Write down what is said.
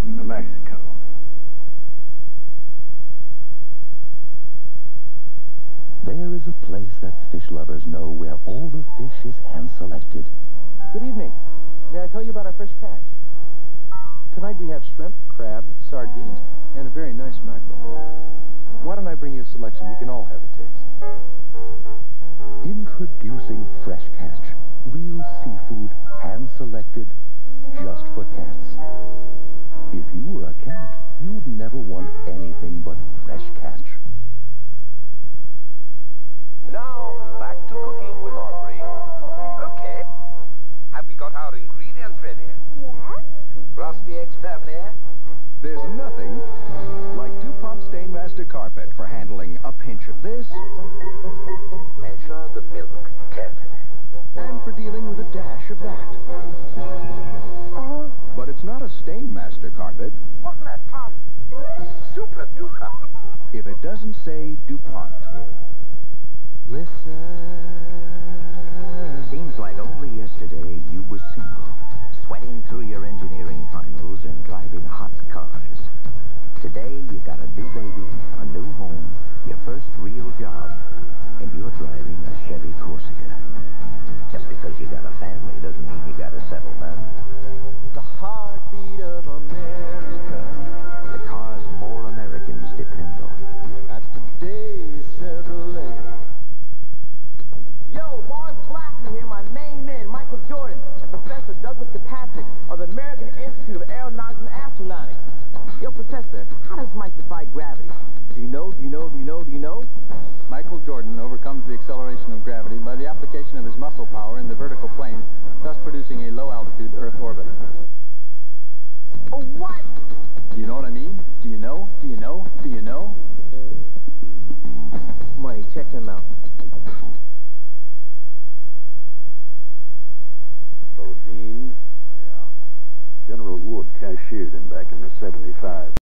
Gulf, New Mexico. There is a place that fish lovers know where all the fish is hand-selected. Good evening. May I tell you about our fresh catch? Tonight we have shrimp, crab, sardines, and a very nice mackerel. Why don't I bring you a selection? You can all have a taste. Introducing Fresh Catch. Real seafood, hand-selected, just for cats. If you were a cat, you'd never want anything but Fresh Catch. Now, back to cooking with Audrey. Okay. Have we got our ingredients ready? Yes? Rossby family? There's nothing like DuPont Stainmaster Carpet for handling a pinch of this Measure the milk carefully. and for dealing with a dash of that. Stainmaster carpet Wasn't that fun? Super duper. if it doesn't say DuPont. Listen. Seems like only yesterday you were single, sweating through your engineering finals and driving hot cars. Today you got a new baby, a new home, your first real job, and you're driving a Chevy Corsica. Just because you got a family doesn't mean you gotta settle down. Blackmon here, my main man, Michael Jordan, and Professor Douglas Kirkpatrick of the American Institute of Aeronautics and Astronautics. Yo, Professor, how does Mike defy gravity? Do you know, do you know, do you know, do you know? Michael Jordan overcomes the acceleration of gravity by the application of his muscle power in the vertical plane, thus producing a low-altitude Earth orbit. Oh, what? Do you know what I mean? Do you know? Do you know? Do you know? Money, check him out. General cashiered him back in the 75.